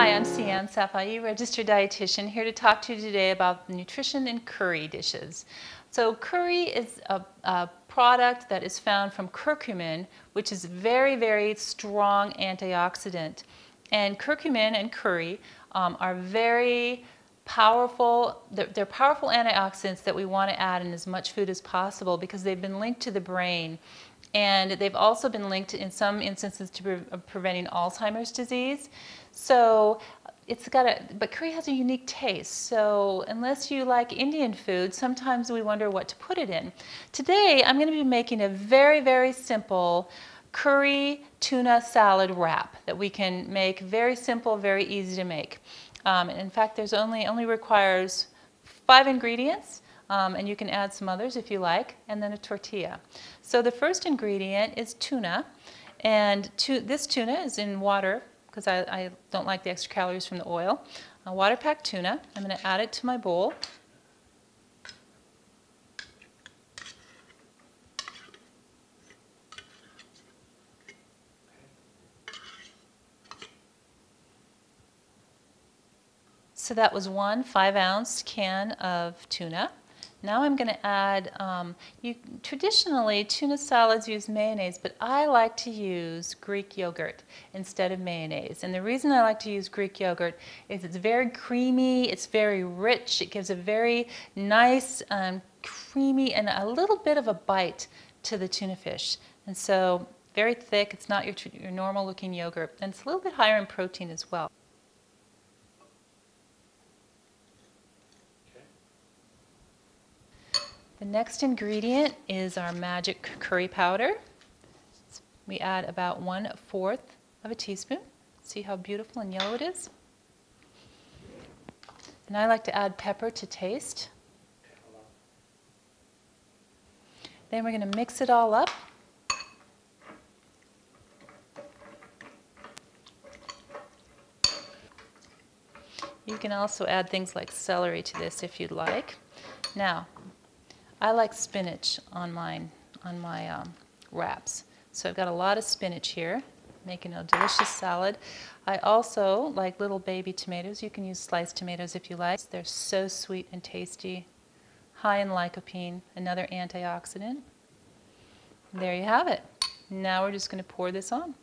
Hi, I'm SeAnne Safaii, registered dietitian, here to talk to you today about nutrition in curry dishes. So curry is a, a, product that is found from curcumin, which is very, very strong antioxidant. And curcumin and curry um, are very powerful, they're, they're, powerful antioxidants that we want to add in as much food as possible because they've been linked to the brain. And they've also been linked in some instances to pre preventing Alzheimer's disease. So it's got a, but curry has a unique taste. So unless you like Indian food, sometimes we wonder what to put it in. Today, I'm going to be making a very, very simple curry tuna salad wrap that we can make very simple, very easy to make. Um, in fact, there's only, only requires five ingredients. Um, and you can add some others if you like, and then a tortilla. So the first ingredient is tuna, and this tuna is in water because I, I, don't like the extra calories from the oil. A water packed tuna. I'm going to add it to my bowl. So that was one five ounce can of tuna. Now I'm going to add, um, you, traditionally tuna salads use mayonnaise, but I like to use Greek yogurt instead of mayonnaise. And the reason I like to use Greek yogurt is it's very creamy, it's very rich, it gives a very nice, um, creamy, and a little bit of a bite to the tuna fish. And so very thick, it's not your, your normal looking yogurt, and it's a little bit higher in protein as well. The next ingredient is our magic curry powder. We add about one fourth of a teaspoon. See how beautiful and yellow it is? And I like to add pepper to taste. Then we're going to mix it all up. You can also add things like celery to this if you'd like. Now, I like spinach on mine, on my um, wraps. So I've got a lot of spinach here, making a delicious salad. I also like little baby tomatoes. You can use sliced tomatoes if you like. They're so sweet and tasty. High in lycopene, another antioxidant. There you have it. Now we're just going to pour this on.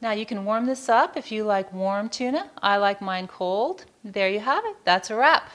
Now you can warm this up if you like warm tuna. I like mine cold. There you have it. That's a wrap.